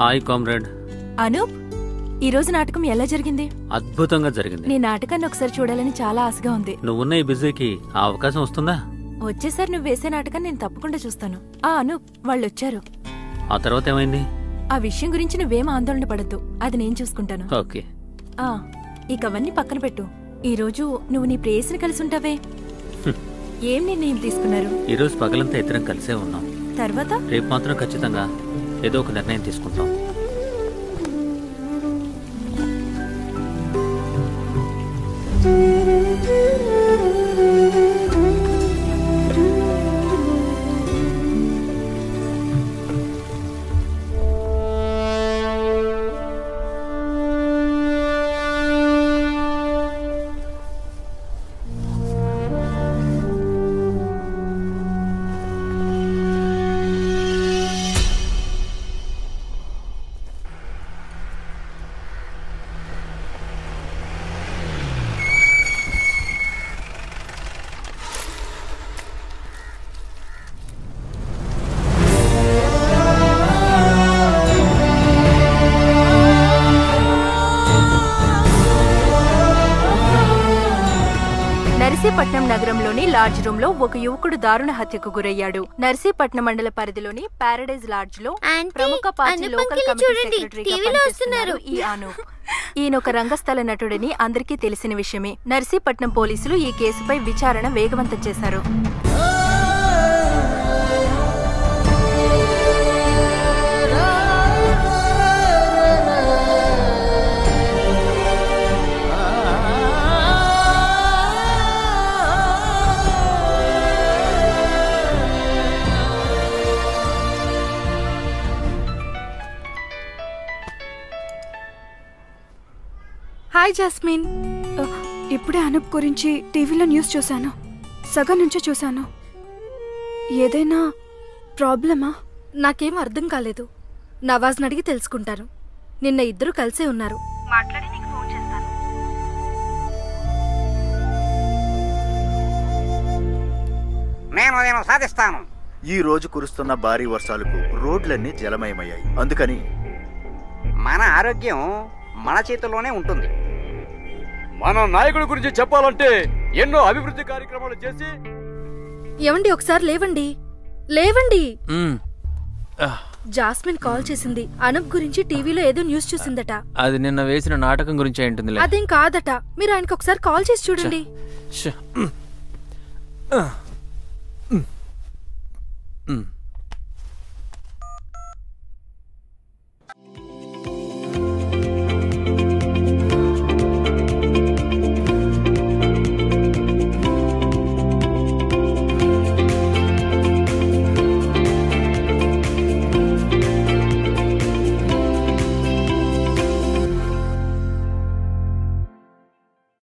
Hi comrade. Anoop ఈ రోజు నాటకం ఎలా జరిగింది? అద్భుతంగా జరిగింది. నీ నాటకాన్ని ఒకసారి చూడాలని చాలా ఆశగా ఉంది. నువ్వున్న ఈ బిజీకి ఆ అవకాశం వస్తుందా? వచ్చేసారి నువ్వు వేసే నాటకాన్ని నేను తప్పకుండా చూస్తాను. ఆ అనూప్ వాళ్ళు వచ్చారు ఆ తర్వాత ఏమైంది? ఆ విషయం గురించి నువ్వేం ఆందోళన పడద్దు. అది నేను చూసుకుంటాను. ఓకే. ఆ ఇక అవన్నీ పక్కన పెట్టు. ఈ రోజు నువ్వు నీ ప్రేయసిని కలిసి ఉంటావే. ఏం నిర్ణయం తీసుకున్నారు? ఈ రోజు పగలంతా ఇద్దరం కలిసే ఉన్నాం. తర్వాత? రేపు మాత్రం ఖచ్చితంగా ఏదో ఒక నిర్ణయం తీసుకుంటాం. నర్సీపట్నం నగరంలోని లాడ్జ్ రూమ్లో ఒక యువకుడు దారుణ హత్యకు గురయ్యాడు. నర్సీపట్నం మండల పరిధిలోని పారడైజ్ లాడ్జ్లో ప్రముఖ పార్టీ లోకల్ కమిటీ సెక్రటరీగా. ఈ అనూప్ ఈయన ఒక రంగస్థల నటుడని అందరికీ తెలిసిన విషయమే. నర్సీపట్నం పోలీసులు ఈ కేసుపై విచారణ వేగవంతం చేశారు. Hi Jasmine. ఇప్పుడే అనూప్ గురించి టీవీలో న్యూస్ చూశాను. సగం నుంచే చూశాను. ఏదైనా ప్రాబ్లమా? నాకేం అర్థం కాలేదు. నవాజ్ని అడిగి తెలుసుకుంటాను. నిన్న ఇద్దరు కలిసే ఉన్నారు. మాట్లాడి నీకు ఫోన్ చేస్తాను. నేను నేను సాధిస్తాను. ఈ రోజు కురుస్తున్న భారీ వర్షాలకు రోడ్లన్నీ జలమయమయ్యాయి. అందుకని మన ఆరోగ్యం మన చేతుల్లోనే ఉంటుంది. మన నాయకుడి గురించి చెప్పాలంటే ఎన్నో అభివృద్ధి కార్యక్రమాలు చేసి ఏమండి ఒకసారి లేవండి. లేవండి. జాస్మిన్ కాల్ చేసింది. అనూప్ గురించి టీవీలో ఏదో న్యూస్ చూసిందట. అది నిన్న వేసిన నాటకం గురించి అయి ఉంటుందిలే అదేం కాదట. మీరు ఆయనకు ఒకసారి కాల్ చేసి చూడండి.